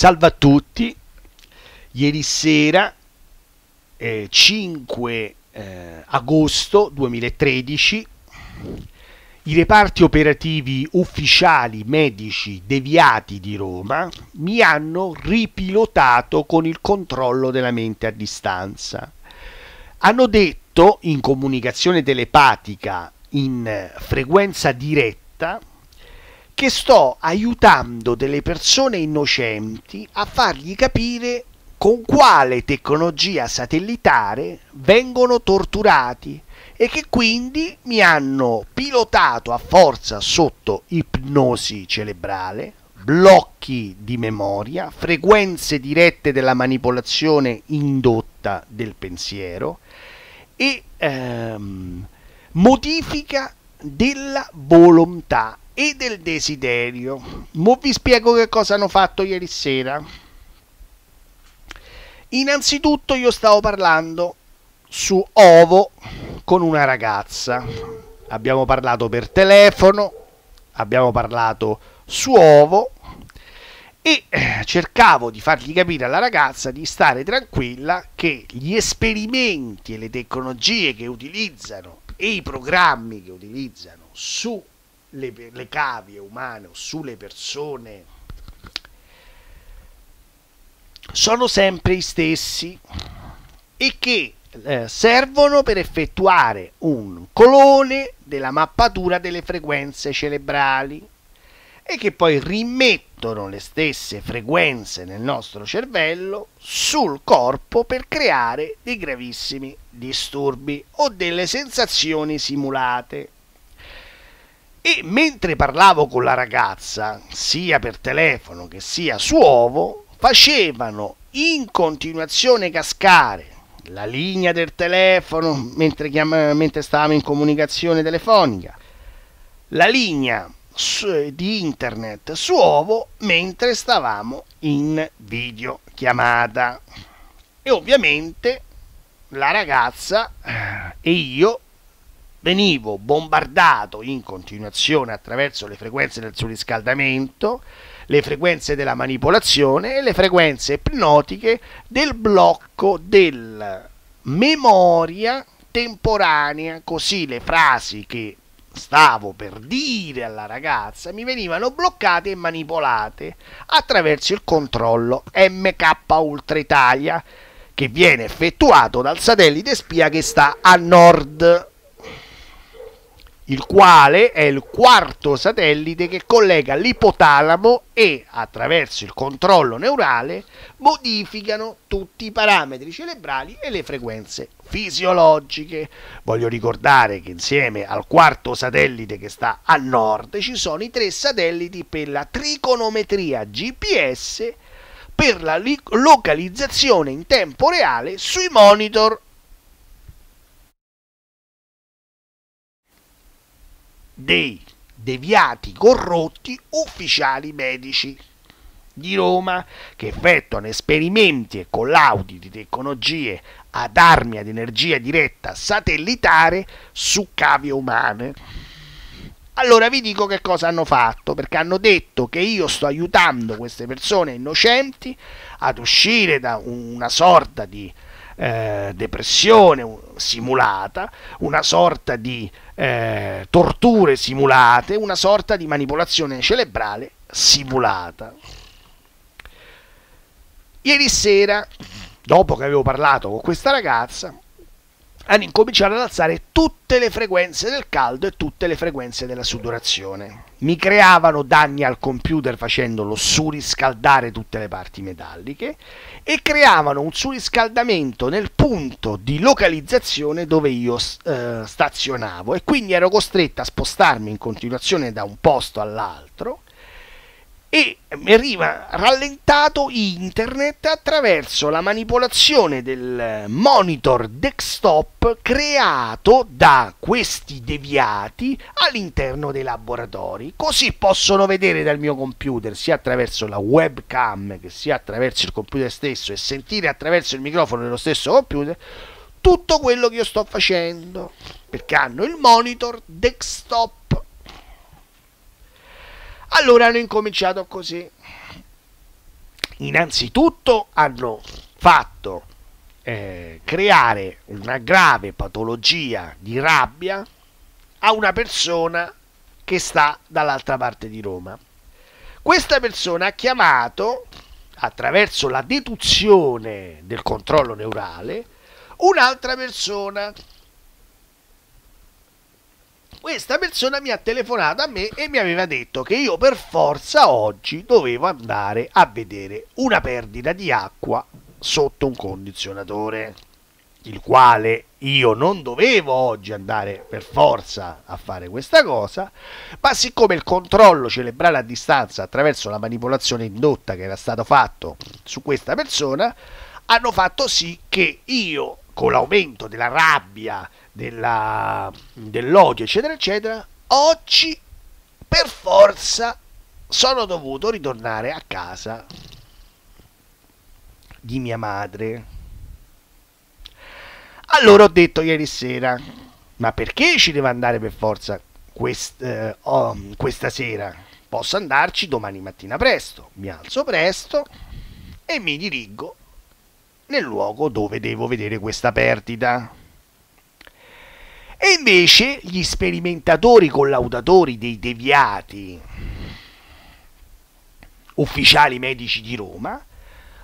Salve a tutti. Ieri sera, eh, 5 eh, agosto 2013, i reparti operativi ufficiali medici deviati di Roma mi hanno ripilotato con il controllo della mente a distanza. Hanno detto in comunicazione telepatica in frequenza diretta che sto aiutando delle persone innocenti a fargli capire con quale tecnologia satellitare vengono torturati e che quindi mi hanno pilotato a forza sotto ipnosi cerebrale, blocchi di memoria, frequenze dirette della manipolazione indotta del pensiero e ehm, modifica della volontà e del desiderio. Mo vi spiego che cosa hanno fatto ieri sera. Innanzitutto io stavo parlando su Ovo con una ragazza. Abbiamo parlato per telefono, abbiamo parlato su Ovo e eh, cercavo di fargli capire alla ragazza di stare tranquilla che gli esperimenti e le tecnologie che utilizzano e i programmi che utilizzano su le, le cavie umane o sulle persone sono sempre gli stessi e che eh, servono per effettuare un clone della mappatura delle frequenze cerebrali e che poi rimettono le stesse frequenze nel nostro cervello sul corpo per creare dei gravissimi disturbi o delle sensazioni simulate. E mentre parlavo con la ragazza, sia per telefono che sia su ovo, facevano in continuazione cascare la linea del telefono mentre, chiam- mentre stavamo in comunicazione telefonica, la linea su- di internet su ovo mentre stavamo in videochiamata. E ovviamente la ragazza eh, e io venivo bombardato in continuazione attraverso le frequenze del surriscaldamento, le frequenze della manipolazione e le frequenze ipnotiche del blocco della memoria temporanea, così le frasi che stavo per dire alla ragazza mi venivano bloccate e manipolate attraverso il controllo MK Ultra Italia che viene effettuato dal satellite spia che sta a nord il quale è il quarto satellite che collega l'ipotalamo e, attraverso il controllo neurale, modificano tutti i parametri cerebrali e le frequenze fisiologiche. Voglio ricordare che insieme al quarto satellite che sta a nord ci sono i tre satelliti per la trigonometria GPS per la localizzazione in tempo reale sui monitor dei deviati corrotti ufficiali medici di Roma che effettuano esperimenti e collaudi di tecnologie ad armi ad energia diretta satellitare su cavie umane. Allora vi dico che cosa hanno fatto, perché hanno detto che io sto aiutando queste persone innocenti ad uscire da una sorta di eh, depressione simulata, una sorta di eh, torture simulate, una sorta di manipolazione cerebrale simulata. Ieri sera, dopo che avevo parlato con questa ragazza, hanno incominciato ad alzare tutte le frequenze del caldo e tutte le frequenze della sudorazione. Mi creavano danni al computer facendolo surriscaldare tutte le parti metalliche e creavano un surriscaldamento nel punto di localizzazione dove io eh, stazionavo e quindi ero costretta a spostarmi in continuazione da un posto all'altro e veniva rallentato internet attraverso la manipolazione del monitor desktop creato da questi deviati all'interno dei laboratori. Così possono vedere dal mio computer, sia attraverso la webcam che sia attraverso il computer stesso e sentire attraverso il microfono dello stesso computer tutto quello che io sto facendo, perché hanno il monitor desktop allora hanno incominciato così. innanzitutto hanno fatto eh, creare una grave patologia di rabbia a una persona che sta dall'altra parte di Roma. Questa persona ha chiamato, attraverso la deduzione del controllo neurale, un'altra persona. Questa persona mi ha telefonato a me e mi aveva detto che io per forza oggi dovevo andare a vedere una perdita di acqua sotto un condizionatore, il quale io non dovevo oggi andare per forza a fare questa cosa, ma siccome il controllo cerebrale a distanza attraverso la manipolazione indotta che era stato fatto su questa persona, hanno fatto sì che io con l'aumento della rabbia, della, dell'odio, eccetera, eccetera, oggi per forza sono dovuto ritornare a casa di mia madre. Allora ho detto ieri sera, ma perché ci deve andare per forza quest, eh, oh, questa sera? Posso andarci domani mattina presto. Mi alzo presto e mi dirigo nel luogo dove devo vedere questa perdita. E invece gli sperimentatori collaudatori dei deviati ufficiali medici di Roma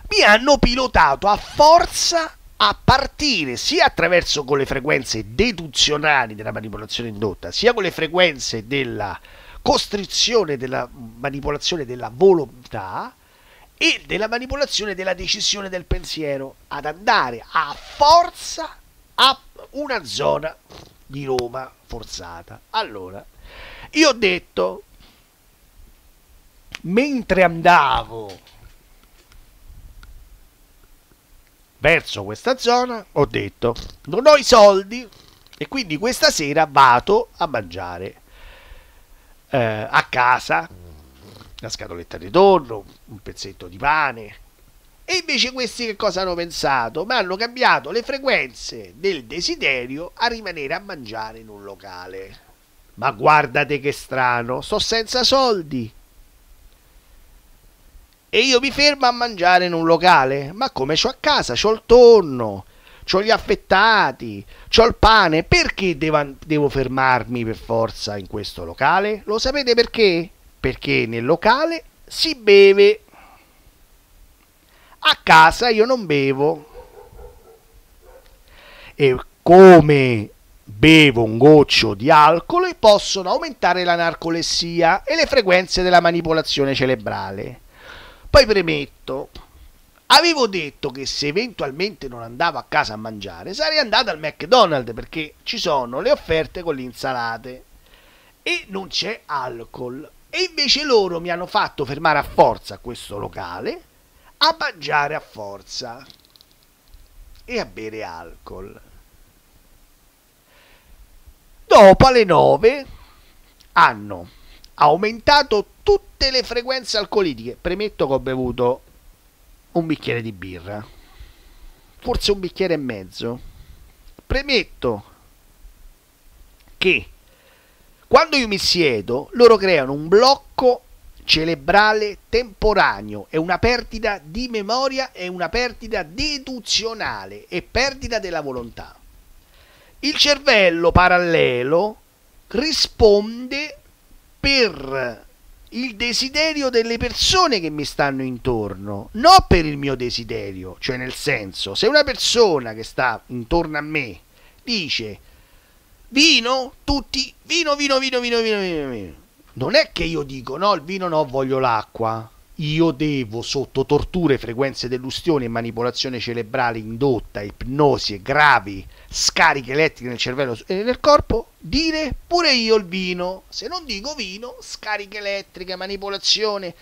mi hanno pilotato a forza a partire sia attraverso con le frequenze deduzionali della manipolazione indotta, sia con le frequenze della costrizione della manipolazione della volontà, e della manipolazione della decisione del pensiero ad andare a forza a una zona di Roma forzata. Allora, io ho detto, mentre andavo verso questa zona, ho detto, non ho i soldi e quindi questa sera vado a mangiare eh, a casa una scatoletta di tonno, un pezzetto di pane. E invece questi che cosa hanno pensato? Ma hanno cambiato le frequenze del desiderio a rimanere a mangiare in un locale. Ma guardate che strano, sto senza soldi. E io mi fermo a mangiare in un locale? Ma come c'ho a casa? C'ho il tonno, c'ho gli affettati, c'ho il pane. Perché devo, devo fermarmi per forza in questo locale? Lo sapete perché? Perché nel locale si beve. A casa io non bevo. E come bevo un goccio di alcol possono aumentare la narcolessia e le frequenze della manipolazione cerebrale. Poi premetto, avevo detto che se eventualmente non andavo a casa a mangiare sarei andato al McDonald's perché ci sono le offerte con le insalate e non c'è alcol. E invece loro mi hanno fatto fermare a forza questo locale a mangiare a forza e a bere alcol. Dopo alle 9 hanno aumentato tutte le frequenze alcolitiche. Premetto che ho bevuto un bicchiere di birra, forse un bicchiere e mezzo. Premetto che quando io mi siedo, loro creano un blocco cerebrale temporaneo e una perdita di memoria e una perdita deduzionale e perdita della volontà. Il cervello parallelo risponde per il desiderio delle persone che mi stanno intorno, non per il mio desiderio, cioè nel senso, se una persona che sta intorno a me dice Vino? Tutti? Vino, vino, vino, vino, vino, vino, vino. Non è che io dico no, il vino no, voglio l'acqua. Io devo, sotto torture, frequenze dellustione e manipolazione cerebrale indotta, ipnosi e gravi scariche elettriche nel cervello e nel corpo, dire pure io il vino. Se non dico vino, scariche elettriche, manipolazione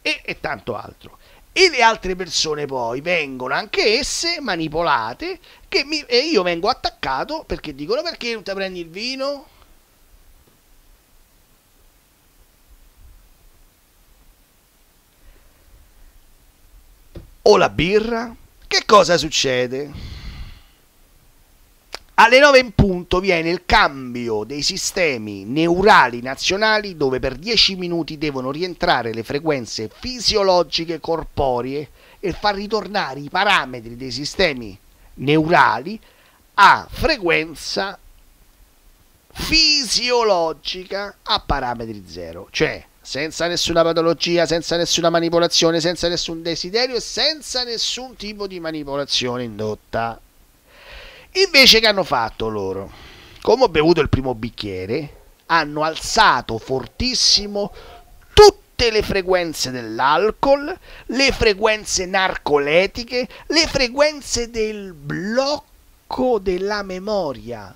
e, e tanto altro e le altre persone poi vengono anche esse manipolate mi, e io vengo attaccato perché dicono perché non ti prendi il vino? O la birra? Che cosa succede? Alle 9 in punto viene il cambio dei sistemi neurali nazionali dove per 10 minuti devono rientrare le frequenze fisiologiche corporee e far ritornare i parametri dei sistemi neurali a frequenza fisiologica a parametri zero, cioè senza nessuna patologia, senza nessuna manipolazione, senza nessun desiderio e senza nessun tipo di manipolazione indotta. Invece che hanno fatto loro? Come ho bevuto il primo bicchiere, hanno alzato fortissimo tutte le frequenze dell'alcol, le frequenze narcoletiche, le frequenze del blocco della memoria.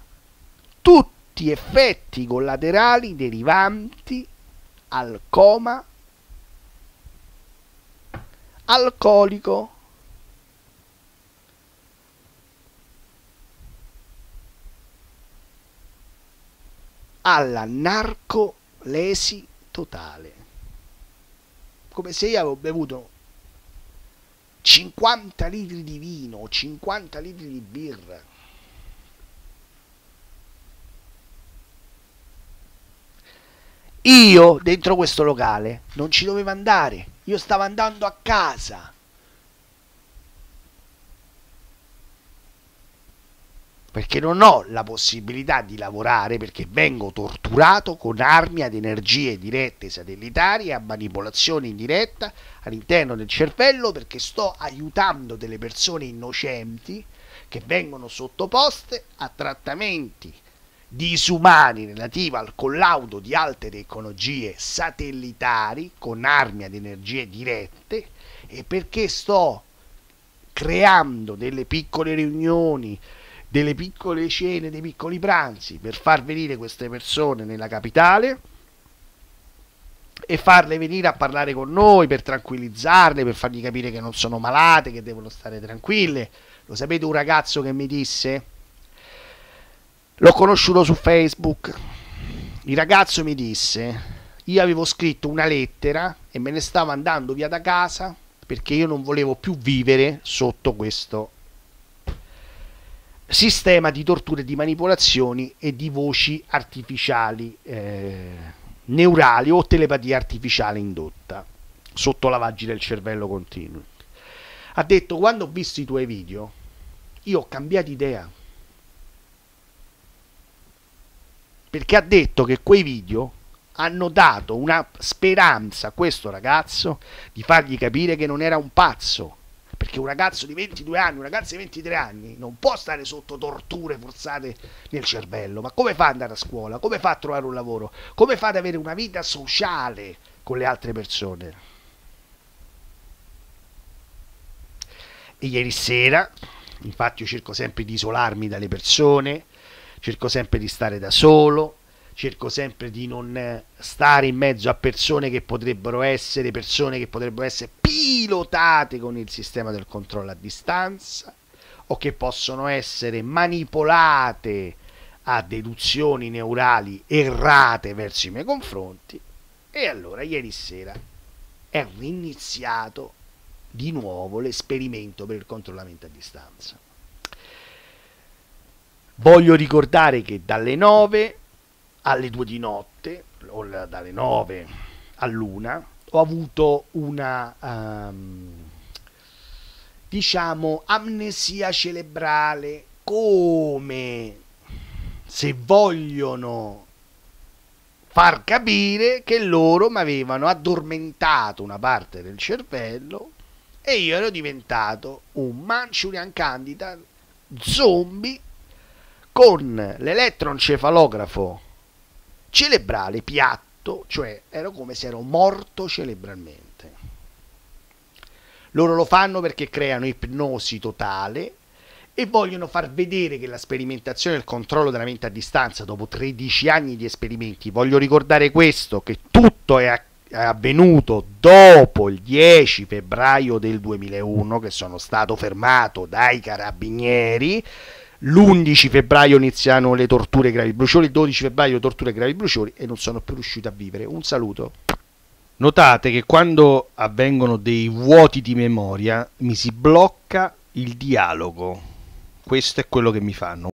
Tutti effetti collaterali derivanti al coma alcolico. Alla narcolesi totale. Come se io avevo bevuto 50 litri di vino, 50 litri di birra. Io dentro questo locale non ci dovevo andare, io stavo andando a casa. Perché non ho la possibilità di lavorare perché vengo torturato con armi ad energie dirette satellitari a manipolazione indiretta all'interno del cervello perché sto aiutando delle persone innocenti che vengono sottoposte a trattamenti disumani relativi al collaudo di alte tecnologie satellitari con armi ad energie dirette e perché sto creando delle piccole riunioni delle piccole cene, dei piccoli pranzi per far venire queste persone nella capitale e farle venire a parlare con noi per tranquillizzarle, per fargli capire che non sono malate, che devono stare tranquille. Lo sapete un ragazzo che mi disse? L'ho conosciuto su Facebook. Il ragazzo mi disse, io avevo scritto una lettera e me ne stavo andando via da casa perché io non volevo più vivere sotto questo sistema di torture, di manipolazioni e di voci artificiali eh, neurali o telepatia artificiale indotta sotto lavaggi del cervello continui. Ha detto quando ho visto i tuoi video io ho cambiato idea perché ha detto che quei video hanno dato una speranza a questo ragazzo di fargli capire che non era un pazzo perché un ragazzo di 22 anni, un ragazzo di 23 anni non può stare sotto torture forzate nel cervello. Ma come fa ad andare a scuola? Come fa a trovare un lavoro? Come fa ad avere una vita sociale con le altre persone? E ieri sera, infatti io cerco sempre di isolarmi dalle persone, cerco sempre di stare da solo, cerco sempre di non stare in mezzo a persone che potrebbero essere persone che potrebbero essere pilotate con il sistema del controllo a distanza o che possono essere manipolate a deduzioni neurali errate verso i miei confronti e allora ieri sera è riniziato di nuovo l'esperimento per il controllamento a distanza. Voglio ricordare che dalle 9 alle 2 di notte, o dalle 9 all'una, ho avuto una, um, diciamo, amnesia cerebrale, come se vogliono far capire che loro mi avevano addormentato una parte del cervello e io ero diventato un Manchurian Candida zombie con l'elettroencefalografo cerebrale piatto, cioè ero come se ero morto cerebralmente. Loro lo fanno perché creano ipnosi totale e vogliono far vedere che la sperimentazione e il controllo della mente a distanza dopo 13 anni di esperimenti, voglio ricordare questo, che tutto è avvenuto dopo il 10 febbraio del 2001 che sono stato fermato dai carabinieri l'11 febbraio iniziano le torture gravi bruciori, il 12 febbraio torture gravi bruciori e non sono più riuscito a vivere. Un saluto. Notate che quando avvengono dei vuoti di memoria mi si blocca il dialogo. Questo è quello che mi fanno.